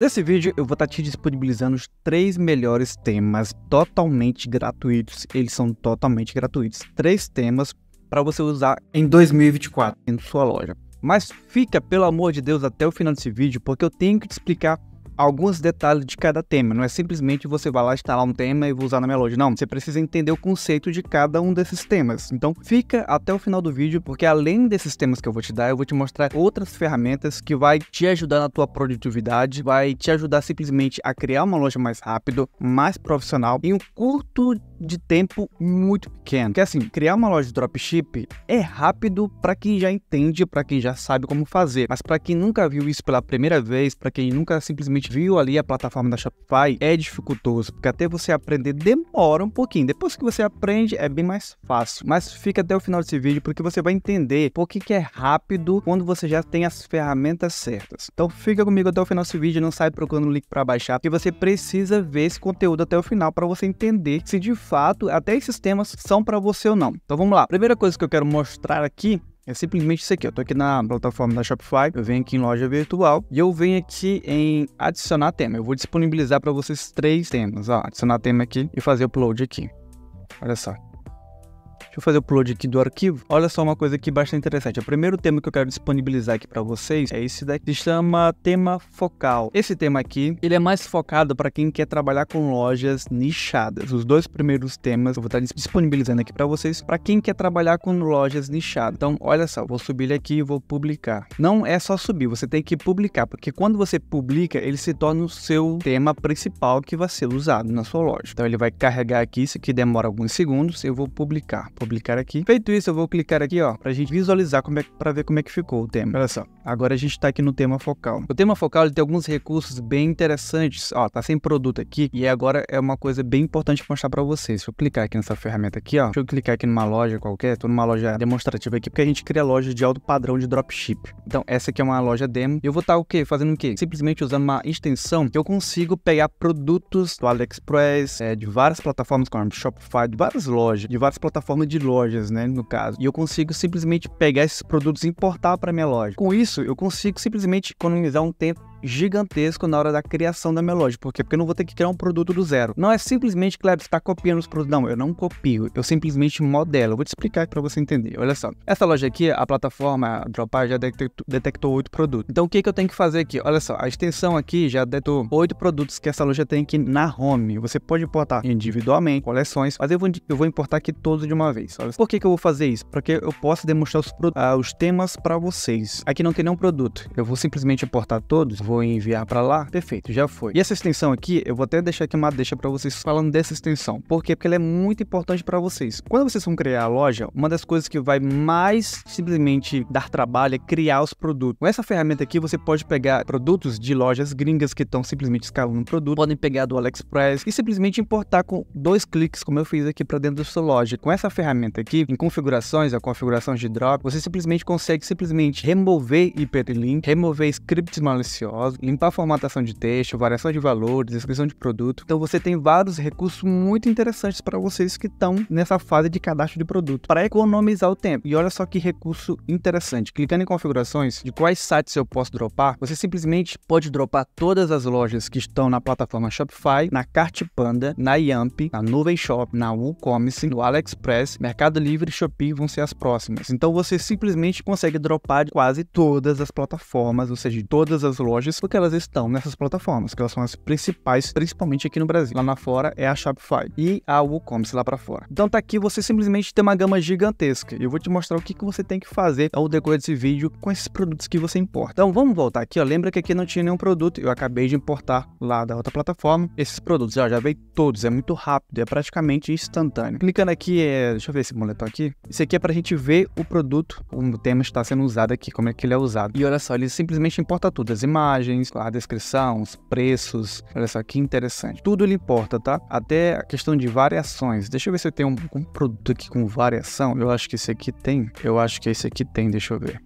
Nesse vídeo eu vou estar te disponibilizando os três melhores temas totalmente gratuitos. Eles são totalmente gratuitos. Três temas para você usar em 2024 em sua loja. Mas fica, pelo amor de Deus, até o final desse vídeo, porque eu tenho que te explicar alguns detalhes de cada tema. Não é simplesmente você vai lá instalar um tema e vou usar na minha loja. Não, você precisa entender o conceito de cada um desses temas. Então fica até o final do vídeo, porque além desses temas que eu vou te dar, eu vou te mostrar outras ferramentas que vai te ajudar na tua produtividade, vai te ajudar simplesmente a criar uma loja mais rápido, mais profissional, em um curto de tempo muito pequeno. Que assim, criar uma loja de dropship é rápido para quem já entende, para quem já sabe como fazer, mas para quem nunca viu isso pela primeira vez, para quem nunca simplesmente viu ali a plataforma da Shopify, é dificultoso, porque até você aprender demora um pouquinho. Depois que você aprende, é bem mais fácil. Mas fica até o final desse vídeo, porque você vai entender por que, que é rápido quando você já tem as ferramentas certas. Então fica comigo até o final desse vídeo, não sai procurando o link para baixar, porque você precisa ver esse conteúdo até o final para você entender se de fato até esses temas são para você ou não. Então vamos lá. Primeira coisa que eu quero mostrar aqui é simplesmente isso aqui. Eu tô aqui na plataforma da Shopify, eu venho aqui em loja virtual e eu venho aqui em adicionar tema. Eu vou disponibilizar para vocês três temas, ó, adicionar tema aqui e fazer upload aqui. Olha só. Deixa eu fazer o upload aqui do arquivo. Olha só uma coisa aqui bastante interessante. O primeiro tema que eu quero disponibilizar aqui para vocês é esse daqui, se chama tema focal. Esse tema aqui, ele é mais focado para quem quer trabalhar com lojas nichadas. Os dois primeiros temas eu vou estar disponibilizando aqui para vocês para quem quer trabalhar com lojas nichadas. Então, olha só, vou subir ele aqui e vou publicar. Não é só subir, você tem que publicar, porque quando você publica, ele se torna o seu tema principal que vai ser usado na sua loja. Então, ele vai carregar aqui, isso aqui demora alguns segundos, eu vou publicar publicar aqui. Feito isso, eu vou clicar aqui, ó, pra gente visualizar como é, pra ver como é que ficou o tema. Olha só, agora a gente tá aqui no tema focal. O tema focal, ele tem alguns recursos bem interessantes, ó, tá sem produto aqui, e agora é uma coisa bem importante mostrar pra vocês. Deixa eu clicar aqui nessa ferramenta aqui, ó, deixa eu clicar aqui numa loja qualquer, tô numa loja demonstrativa aqui, porque a gente cria loja de alto padrão de dropship. Então, essa aqui é uma loja demo, eu vou estar tá, o quê? Fazendo o quê? Simplesmente usando uma extensão que eu consigo pegar produtos do AliExpress, é, de várias plataformas como Shopify, de várias lojas, de várias plataformas de lojas, né, no caso. E eu consigo simplesmente pegar esses produtos e importar para minha loja. Com isso, eu consigo simplesmente economizar um tempo gigantesco na hora da criação da minha loja. Por quê? Porque eu não vou ter que criar um produto do zero. Não é simplesmente, Kleber, está copiando os produtos. Não, eu não copio. Eu simplesmente modelo. Vou te explicar para você entender. Olha só. Essa loja aqui, a plataforma a Dropar já detectou, 8 produtos. Então, o que, que eu tenho que fazer aqui? Olha só. A extensão aqui já detectou 8 produtos que essa loja tem aqui na home. Você pode importar individualmente, coleções, mas eu vou, eu vou importar aqui todos de uma vez. Olha. Por que, que eu vou fazer isso? Porque eu posso demonstrar os, uh, os temas para vocês. Aqui não tem nenhum produto. Eu vou simplesmente importar todos vou enviar para lá, perfeito, já foi. E essa extensão aqui, eu vou até deixar aqui uma deixa para vocês falando dessa extensão. Por quê? Porque ela é muito importante para vocês. Quando vocês vão criar a loja, uma das coisas que vai mais simplesmente dar trabalho é criar os produtos. Com essa ferramenta aqui, você pode pegar produtos de lojas gringas que estão simplesmente escalando um produto, podem pegar do AliExpress e simplesmente importar com dois cliques, como eu fiz aqui para dentro da sua loja. Com essa ferramenta aqui, em configurações, a configuração de drop, você simplesmente consegue simplesmente remover hyperlink, remover scripts maliciosos, limpar a formatação de texto, variação de valores, descrição de produto. Então você tem vários recursos muito interessantes para vocês que estão nessa fase de cadastro de produto, para economizar o tempo. E olha só que recurso interessante. Clicando em configurações de quais sites eu posso dropar, você simplesmente pode dropar todas as lojas que estão na plataforma Shopify, na Cartpanda, na Yamp, na Nuvem Shop, na WooCommerce, no AliExpress, Mercado Livre e Shopee vão ser as próximas. Então você simplesmente consegue dropar de quase todas as plataformas, ou seja, de todas as lojas lojas porque elas estão nessas plataformas, que elas são as principais, principalmente aqui no Brasil. Lá na fora é a Shopify e a WooCommerce lá para fora. Então tá aqui você simplesmente tem uma gama gigantesca. Eu vou te mostrar o que, que você tem que fazer ao decorrer desse vídeo com esses produtos que você importa. Então vamos voltar aqui, ó. Lembra que aqui não tinha nenhum produto, eu acabei de importar lá da outra plataforma esses produtos. Ó, já veio todos, é muito rápido, é praticamente instantâneo. Clicando aqui, é... deixa eu ver esse moletom aqui. Isso aqui é pra gente ver o produto, como o tema está sendo usado aqui, como é que ele é usado. E olha só, ele simplesmente importa tudo, as imagens imagens, a descrição, os preços. Olha só que interessante. Tudo ele importa, tá? Até a questão de variações. Deixa eu ver se eu tenho um, um produto aqui com variação. Eu acho que esse aqui tem. Eu acho que esse aqui tem, deixa eu ver.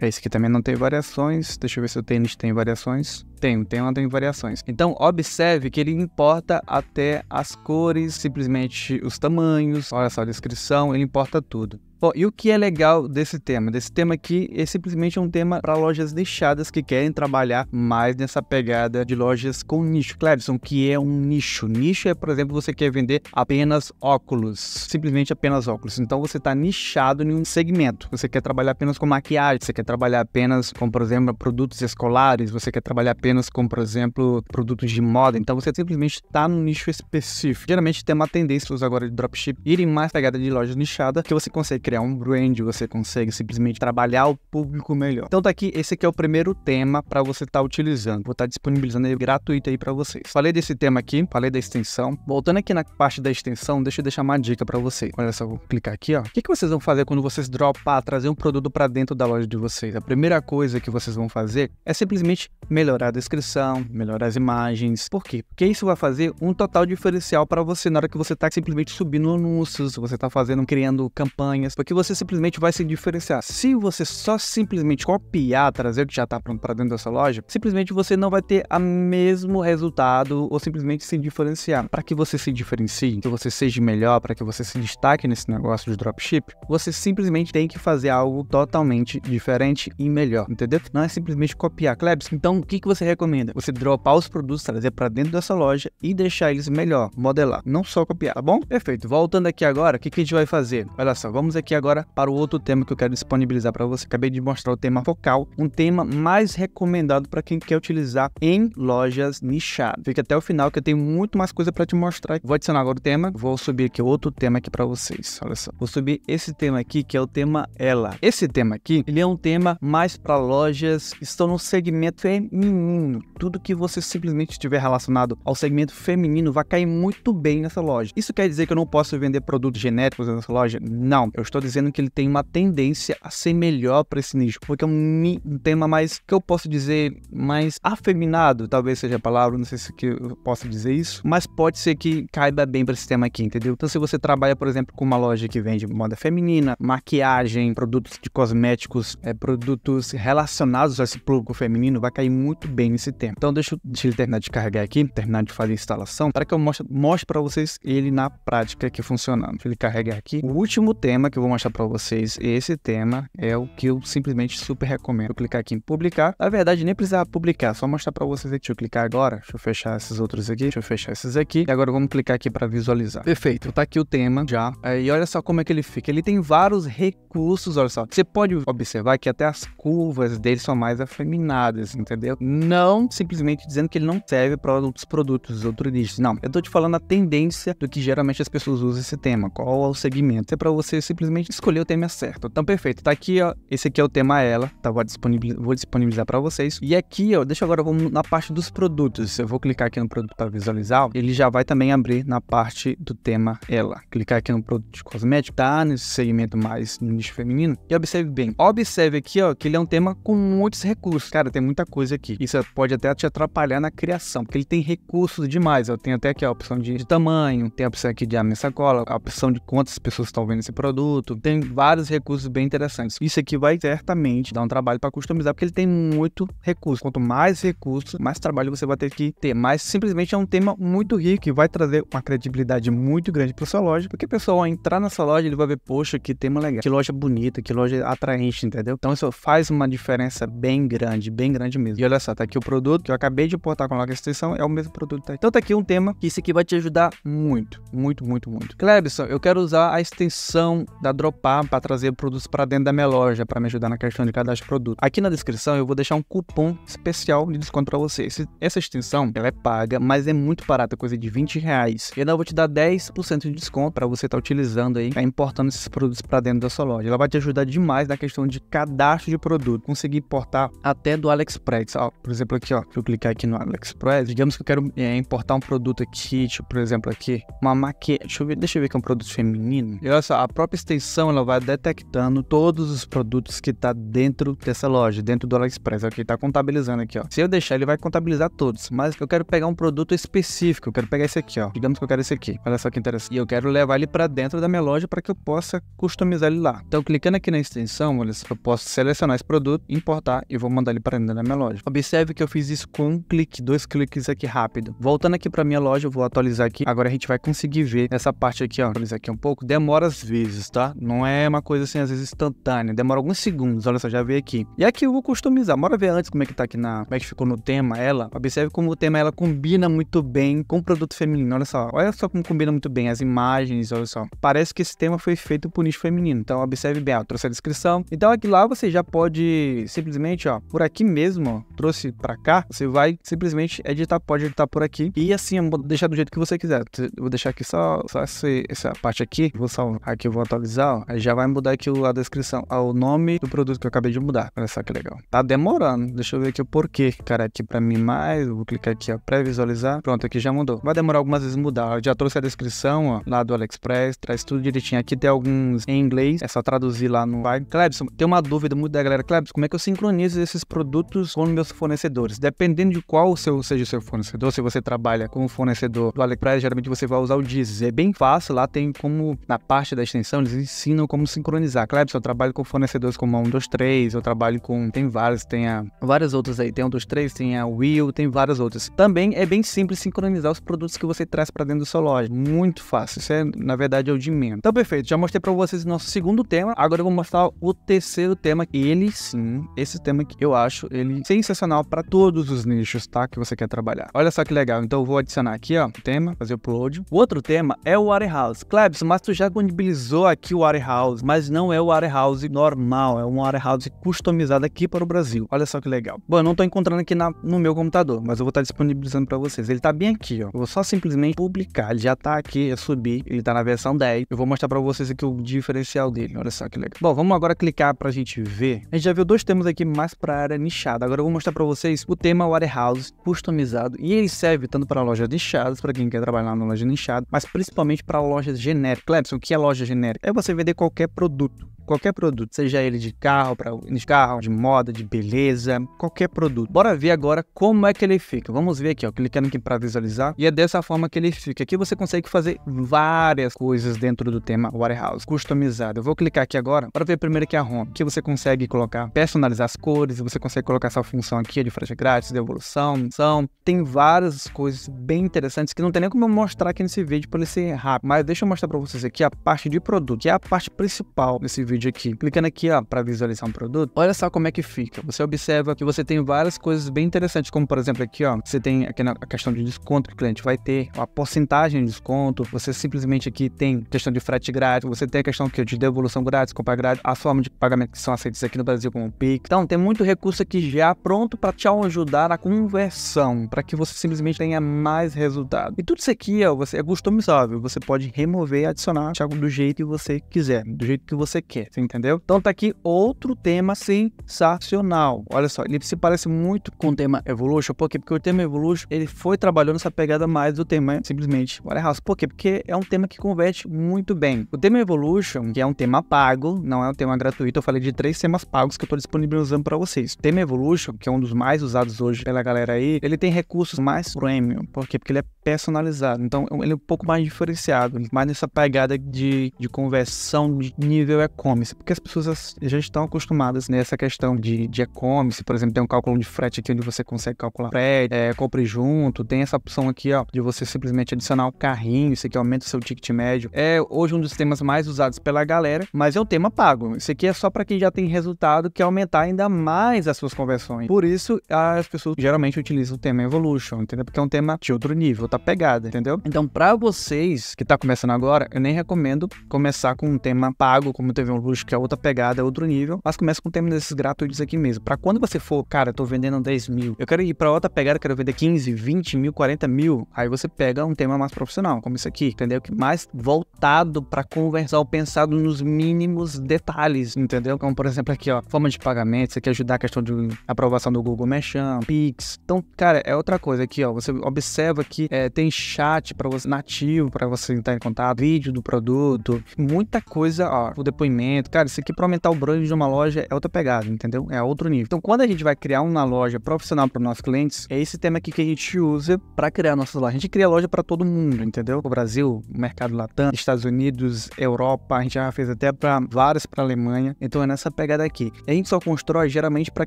Esse aqui também não tem variações. Deixa eu ver se o tênis tem variações. Tem, tem uma tem variações. Então, observe que ele importa até as cores, simplesmente os tamanhos. Olha só a descrição, ele importa tudo. Bom, e o que é legal desse tema? Desse tema aqui é simplesmente um tema para lojas nichadas que querem trabalhar mais nessa pegada de lojas com nicho. Clebson, que é um nicho? Nicho é, por exemplo, você quer vender apenas óculos, simplesmente apenas óculos. Então você está nichado em um segmento. Você quer trabalhar apenas com maquiagem, você quer trabalhar apenas com, por exemplo, produtos escolares, você quer trabalhar apenas com, por exemplo, produtos de moda. Então você simplesmente está num nicho específico. Geralmente tem uma tendência agora de dropship irem mais pegada de loja nichada, que você consegue criar um brand, você consegue simplesmente trabalhar o público melhor. Então tá aqui, esse aqui é o primeiro tema para você estar tá utilizando. Vou estar tá disponibilizando ele gratuito aí para vocês. Falei desse tema aqui, falei da extensão. Voltando aqui na parte da extensão, deixa eu deixar uma dica para vocês. Olha só, vou clicar aqui, ó. O que, que vocês vão fazer quando vocês dropar, trazer um produto para dentro da loja de vocês? A primeira coisa que vocês vão fazer é simplesmente melhorar a descrição, melhorar as imagens. Por quê? Porque isso vai fazer um total diferencial para você na hora que você está simplesmente subindo anúncios, você está fazendo, criando campanhas, porque você simplesmente vai se diferenciar. Se você só simplesmente copiar, trazer o que já está pronto para dentro da sua loja, simplesmente você não vai ter o mesmo resultado ou simplesmente se diferenciar. Para que você se diferencie, que você seja melhor, para que você se destaque nesse negócio de dropship, você simplesmente tem que fazer algo totalmente diferente e melhor, entendeu? Não é simplesmente copiar. Klebs, então o que, que você recomenda? Você dropar os produtos, trazer para dentro dessa loja e deixar eles melhor, modelar, não só copiar, tá bom? Perfeito. Voltando aqui agora, o que, que a gente vai fazer? Olha só, vamos aqui agora para o outro tema que eu quero disponibilizar para você. Acabei de mostrar o tema focal, um tema mais recomendado para quem quer utilizar em lojas nichadas. Fica até o final que eu tenho muito mais coisa para te mostrar. Vou adicionar agora o tema, vou subir aqui outro tema aqui para vocês. Olha só, vou subir esse tema aqui que é o tema ela. Esse tema aqui, ele é um tema mais para lojas que estão no segmento feminino. Tudo que você simplesmente estiver relacionado ao segmento feminino vai cair muito bem nessa loja. Isso quer dizer que eu não posso vender produtos genéricos nessa loja? Não, eu estou dizendo que ele tem uma tendência a ser melhor para esse nicho, porque é um, tema mais, que eu posso dizer, mais afeminado, talvez seja a palavra, não sei se que eu posso dizer isso, mas pode ser que caiba bem para esse tema aqui, entendeu? Então se você trabalha, por exemplo, com uma loja que vende moda feminina, maquiagem, produtos de cosméticos, é, produtos relacionados a esse público feminino, vai cair muito bem nesse tema. Então deixa, deixa ele terminar de carregar aqui, terminar de fazer a instalação, para que eu mostre, mostre para vocês ele na prática aqui funcionando. Deixa ele carregar aqui. O último tema que eu vou mostrar para vocês, esse tema é o que eu simplesmente super recomendo. Vou clicar aqui em publicar. Na verdade, nem precisava publicar, só mostrar para vocês aqui. Deixa eu clicar agora, deixa eu fechar esses outros aqui, deixa eu fechar esses aqui. E agora vamos clicar aqui para visualizar. Perfeito, tá aqui o tema já. E olha só como é que ele fica. Ele tem vários recursos, olha só. Você pode observar que até as curvas dele são mais afeminadas, entendeu? Não simplesmente dizendo que ele não serve para outros produtos, outros nichos. Não, eu tô te falando a tendência do que geralmente as pessoas usam esse tema. Qual é o segmento? É para você simplesmente escolher o tema certo. Então, perfeito. Tá aqui, ó. Esse aqui é o tema ela. Tá, vou disponibilizar, vou disponibilizar para vocês. E aqui, ó, deixa agora vamos na parte dos produtos. Eu vou clicar aqui no produto para visualizar. Ele já vai também abrir na parte do tema ela. Clicar aqui no produto de cosmético, tá nesse segmento mais no nicho feminino. E observe bem. Observe aqui, ó, que ele é um tema com muitos recursos. Cara, tem muita coisa aqui. Isso pode até te atrapalhar na criação, porque ele tem recursos demais. Eu tenho até aqui a opção de, tamanho, tem a opção aqui de a minha sacola, a opção de quantas pessoas estão vendo esse produto. Tem vários recursos bem interessantes. Isso aqui vai certamente dar um trabalho para customizar, porque ele tem muito recurso. Quanto mais recursos, mais trabalho você vai ter que ter. Mas simplesmente é um tema muito rico e vai trazer uma credibilidade muito grande para sua loja, porque o pessoal ao entrar nessa loja ele vai ver, poxa, que tema legal, que loja bonita, que loja atraente, entendeu? Então isso faz uma diferença bem grande, bem grande mesmo. E olha só, tá aqui o produto que eu acabei de importar com a extensão, é o mesmo produto. Tá? Então tá aqui um tema que isso aqui vai te ajudar muito, muito, muito, muito. Clebson, eu quero usar a extensão da Dropar para trazer produtos para dentro da minha loja, para me ajudar na questão de cadastro de produto. Aqui na descrição eu vou deixar um cupom especial de desconto para você. Essa extensão, ela é paga, mas é muito barata, coisa de 20 reais. E ainda vou te dar 10% de desconto para você estar tá utilizando aí, tá importando esses produtos para dentro da sua loja. Ela vai te ajudar demais na questão de cadastro de produto, conseguir importar até do AliExpress. Ó, por exemplo, aqui, ó, deixa eu clicar aqui no AliExpress. Digamos que eu quero é, importar um produto aqui, tipo, por exemplo, aqui, uma maquiagem. Deixa eu ver, deixa eu ver que é um produto feminino. E olha só, a própria extensão ela vai detectando todos os produtos que tá dentro dessa loja, dentro do AliExpress. Aqui tá contabilizando aqui, ó. Se eu deixar, ele vai contabilizar todos. Mas eu quero pegar um produto específico. Eu quero pegar esse aqui, ó. Digamos que eu quero esse aqui. Olha só que interessante. E eu quero levar ele para dentro da minha loja para que eu possa customizar ele lá. Então, clicando aqui na extensão, olha, eu posso selecionar esse produto, importar e vou mandar ele para dentro da minha loja. Observe que eu fiz isso com um clique, dois cliques aqui rápido. Voltando aqui para minha loja, eu vou atualizar aqui. Agora a gente vai conseguir ver essa parte aqui, ó. Atualizar aqui um pouco. Demora às vezes, tá? Não é uma coisa assim, às vezes instantânea, demora alguns segundos, olha só, já veio aqui. E aqui eu vou customizar, bora ver antes como é que tá aqui na, como é que ficou no tema ela. Observe como o tema ela combina muito bem com o produto feminino, olha só, olha só como combina muito bem as imagens, olha só. Parece que esse tema foi feito pro nicho feminino, então observe bem, ó, trouxe a descrição. Então aqui lá você já pode simplesmente, ó, por aqui mesmo, ó, trouxe para cá, você vai simplesmente editar, pode editar por aqui e assim deixar do jeito que você quiser. Eu vou deixar aqui só, só essa, essa parte aqui, vou salvar aqui, eu vou atualizar, aí já vai mudar aqui a descrição, ó, o nome do produto que eu acabei de mudar. Olha só que legal. Tá demorando, deixa eu ver aqui o porquê. Cara, aqui para mim mais, vou clicar aqui, ó, pré-visualizar. Pronto, aqui já mudou. Vai demorar algumas vezes mudar. Eu já trouxe a descrição, ó, lá do AliExpress, traz tudo direitinho. Aqui tem alguns em inglês, é só traduzir lá no vai. Clebson, tem uma dúvida muito da galera. Clebson, como é que eu sincronizo esses produtos com meus fornecedores? Dependendo de qual seu, seja o seu fornecedor, se você trabalha com o fornecedor do AliExpress, geralmente você vai usar o Deezer. É bem fácil, lá tem como, na parte da extensão, eles ensinam como sincronizar. Clebson, eu trabalho com fornecedores como a 123, eu trabalho com, tem vários, tem a, várias outras aí, tem a 123, tem a Will, tem várias outras. Também é bem simples sincronizar os produtos que você traz para dentro da sua loja. Muito fácil, isso é, na verdade, é o de menos. Então, perfeito, já mostrei para vocês o nosso segundo tema, agora eu vou mostrar o terceiro tema, ele sim, esse tema que eu acho ele sensacional para todos os nichos, tá? Que você quer trabalhar. Olha só que legal. Então eu vou adicionar aqui, ó, o tema, fazer upload. O outro tema é o Warehouse. Klebs, mas tu já disponibilizou aqui Warehouse, mas não é o Warehouse normal, é um Warehouse customizado aqui para o Brasil. Olha só que legal. Bom, eu não tô encontrando aqui na, no meu computador, mas eu vou estar disponibilizando para vocês. Ele tá bem aqui, ó. Eu vou só simplesmente publicar. Ele já tá aqui, eu subi, ele tá na versão 10. Eu vou mostrar para vocês aqui o diferencial dele. Olha só que legal. Bom, vamos agora clicar pra gente ver. A gente já viu dois temas aqui mais para área nichada. Agora eu vou mostrar para vocês o tema Warehouse customizado e ele serve tanto para lojas nichadas, para quem quer trabalhar na loja nichada, mas principalmente para lojas genéricas. O que é loja genérica? É você vender qualquer produto qualquer produto, seja ele de carro, para de carro, de moda, de beleza, qualquer produto. Bora ver agora como é que ele fica. Vamos ver aqui, ó, clicando aqui para visualizar, e é dessa forma que ele fica. Aqui você consegue fazer várias coisas dentro do tema Warehouse, customizado. Eu vou clicar aqui agora para ver primeiro aqui a home, que você consegue colocar, personalizar as cores, você consegue colocar essa função aqui de frete grátis, devolução, são, tem várias coisas bem interessantes que não tem nem como eu mostrar aqui nesse vídeo para ele ser rápido, mas deixa eu mostrar para vocês aqui a parte de produto, que é a parte principal desse vídeo vídeo aqui. Clicando aqui, ó, para visualizar um produto, olha só como é que fica. Você observa que você tem várias coisas bem interessantes, como por exemplo aqui, ó, você tem aqui a questão de desconto que o cliente vai ter, a porcentagem de desconto, você simplesmente aqui tem questão de frete grátis, você tem a questão aqui de devolução grátis, comprar grátis, as formas de pagamento que são aceitas aqui no Brasil como o Pix. Então, tem muito recurso aqui já pronto para te ajudar na conversão, para que você simplesmente tenha mais resultado. E tudo isso aqui, ó, você é customizável, você pode remover e adicionar do jeito que você quiser, do jeito que você quer. Você entendeu? Então tá aqui outro tema sensacional. Olha só, ele se parece muito com o tema Evolution. Por quê? Porque o tema Evolution, ele foi trabalhando essa pegada mais do tema simplesmente Warehouse. Por quê? Porque é um tema que converte muito bem. O tema Evolution, que é um tema pago, não é um tema gratuito. Eu falei de três temas pagos que eu tô disponibilizando para vocês. O tema Evolution, que é um dos mais usados hoje pela galera aí, ele tem recursos mais premium. Por quê? Porque ele é personalizado. Então, ele é um pouco mais diferenciado, mais nessa pegada de, de conversão de nível e-commerce, porque as pessoas já estão acostumadas nessa questão de, de e-commerce, por exemplo, tem um cálculo de frete aqui onde você consegue calcular frete, é, compre junto, tem essa opção aqui, ó, de você simplesmente adicionar o carrinho, isso aqui aumenta o seu ticket médio. É hoje um dos temas mais usados pela galera, mas é um tema pago. Isso aqui é só para quem já tem resultado, que aumentar ainda mais as suas conversões. Por isso, as pessoas geralmente utilizam o tema Evolution, entendeu? Porque é um tema de outro nível, tá? pegada, entendeu? Então, para vocês que tá começando agora, eu nem recomendo começar com um tema pago, como teve um luxo, que é outra pegada, é outro nível, mas começa com tema desses gratuitos aqui mesmo. Para quando você for, cara, eu tô vendendo 10 mil, eu quero ir para outra pegada, quero vender 15, 20 mil, 40 mil, aí você pega um tema mais profissional, como isso aqui, entendeu? Que mais voltado para conversar, ou pensado nos mínimos detalhes, entendeu? Como, por exemplo, aqui, ó, forma de pagamento, você quer ajudar a questão de aprovação do Google Merchant, Pix. Então, cara, é outra coisa aqui, ó, você observa que é, tem chat para você nativo para você entrar em contato, vídeo do produto, muita coisa, ó, o depoimento engajamento. Cara, isso aqui para aumentar o brand de uma loja é outra pegada, entendeu? É outro nível. Então, quando a gente vai criar uma loja profissional para nossos clientes, é esse tema aqui que a gente usa para criar nossas lojas. A gente cria loja para todo mundo, entendeu? O Brasil, mercado latam, Estados Unidos, Europa, a gente já fez até para várias para Alemanha. Então é nessa pegada aqui. A gente só constrói geralmente para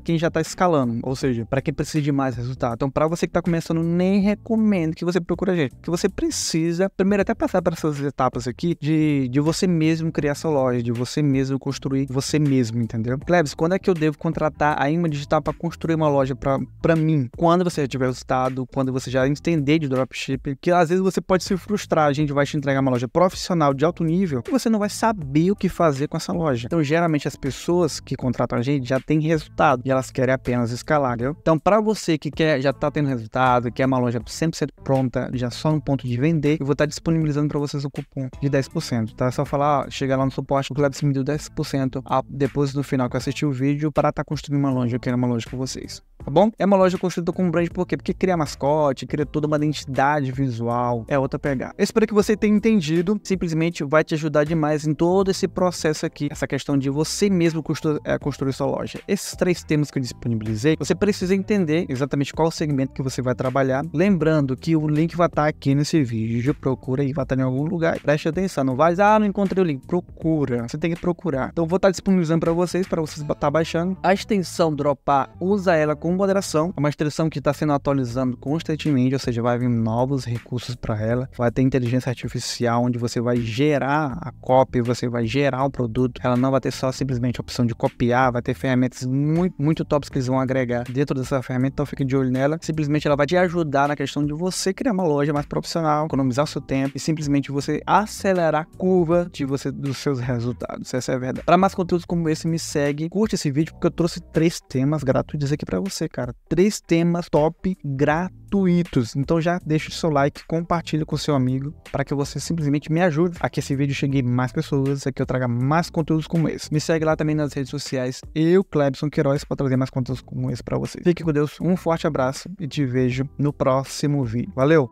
quem já está escalando, ou seja, para quem precisa de mais resultado. Então, para você que está começando, nem recomendo que você procure a gente, que você precisa primeiro até passar para essas etapas aqui de, de você mesmo criar sua loja, de você mesmo construir você mesmo, entendeu? Klebs, quando é que eu devo contratar a Ima Digital para construir uma loja para mim? Quando você já tiver resultado, quando você já entender de dropshipping, que às vezes você pode se frustrar, a gente vai te entregar uma loja profissional de alto nível e você não vai saber o que fazer com essa loja. Então, geralmente as pessoas que contratam a gente já têm resultado e elas querem apenas escalar, entendeu? Então, para você que quer já tá tendo resultado, quer uma loja 100% pronta, já só no ponto de vender, eu vou estar tá disponibilizando para vocês o cupom de 10%, tá? É só falar, ó, chegar lá no suporte, o Klebs me deu 10% depois no final que eu assisti o vídeo para estar tá construindo uma loja, eu quero uma loja com vocês tá bom? É uma loja construída com brand por quê? Porque cria mascote, cria toda uma identidade visual, é outra pegada. Eu espero que você tenha entendido, simplesmente vai te ajudar demais em todo esse processo aqui, essa questão de você mesmo construir, é, construir sua loja. Esses três temas que eu disponibilizei, você precisa entender exatamente qual segmento que você vai trabalhar. Lembrando que o link vai estar aqui nesse vídeo, procura aí, vai estar em algum lugar. Preste atenção, não vai, ah, não encontrei o link, procura. Você tem que procurar. Então vou estar disponibilizando para vocês, para vocês estar baixando. A extensão dropar, usa ela com moderação. É uma extensão que está sendo atualizando constantemente, ou seja, vai vir novos recursos para ela. Vai ter inteligência artificial, onde você vai gerar a cópia, você vai gerar o produto. Ela não vai ter só simplesmente a opção de copiar, vai ter ferramentas muito, muito tops que eles vão agregar dentro dessa ferramenta, então fique de olho nela. Simplesmente ela vai te ajudar na questão de você criar uma loja mais profissional, economizar seu tempo e simplesmente você acelerar a curva de você dos seus resultados. Essa é a verdade. Para mais conteúdos como esse, me segue, curte esse vídeo porque eu trouxe três temas gratuitos aqui para você, cara. Três temas top gratuitos. Então já deixa o seu like, compartilha com seu amigo para que você simplesmente me ajude a que esse vídeo chegue mais pessoas, a que eu traga mais conteúdos como esse. Me segue lá também nas redes sociais, eu, Clebson Queiroz, para trazer mais conteúdos como esse para você. Fique com Deus, um forte abraço e te vejo no próximo vídeo. Valeu!